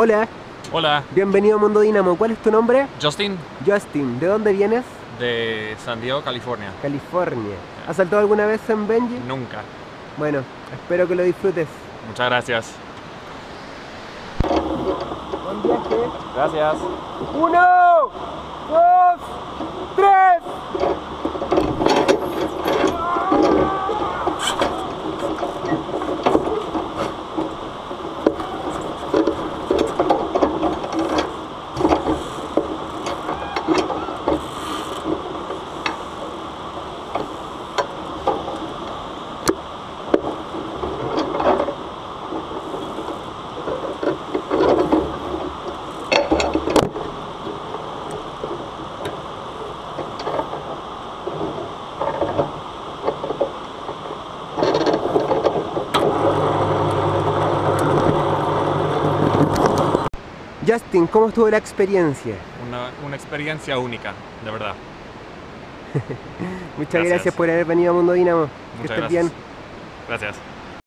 Hola, Hola, bienvenido a Mundo Dinamo. ¿Cuál es tu nombre? Justin Justin. ¿De dónde vienes? de San Diego, California. California. ¿Has saltado alguna vez en Benji? Nunca. Bueno, espero que lo disfrutes. Muchas gracias. Buen viaje. Gracias. Uno, Justin, ¿cómo estuvo la experiencia? Una, una experiencia única, de verdad. Muchas Gracias. gracias por haber venido a Mundo Dinamo. Que Muchas estés gracias. bien. Gracias.